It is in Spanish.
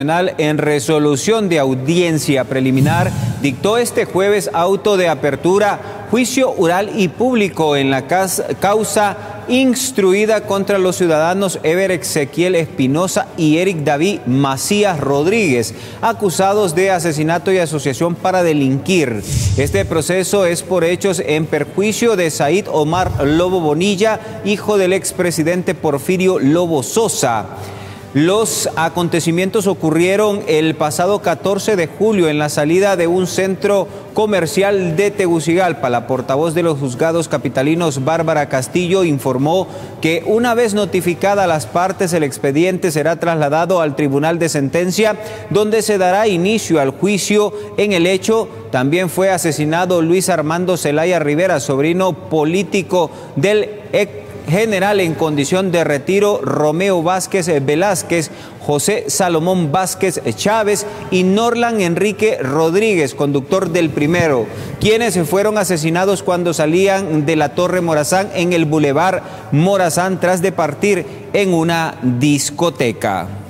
En resolución de audiencia preliminar, dictó este jueves auto de apertura, juicio oral y público en la causa instruida contra los ciudadanos Ever Ezequiel Espinosa y Eric David Macías Rodríguez, acusados de asesinato y asociación para delinquir. Este proceso es por hechos en perjuicio de Said Omar Lobo Bonilla, hijo del expresidente Porfirio Lobo Sosa. Los acontecimientos ocurrieron el pasado 14 de julio en la salida de un centro comercial de Tegucigalpa. La portavoz de los juzgados capitalinos, Bárbara Castillo, informó que una vez notificada a las partes, el expediente será trasladado al Tribunal de Sentencia, donde se dará inicio al juicio en el hecho. También fue asesinado Luis Armando Zelaya Rivera, sobrino político del ex general en condición de retiro Romeo Vázquez Velázquez, José Salomón Vázquez Chávez y Norlan Enrique Rodríguez, conductor del primero, quienes fueron asesinados cuando salían de la Torre Morazán en el Boulevard Morazán tras de partir en una discoteca.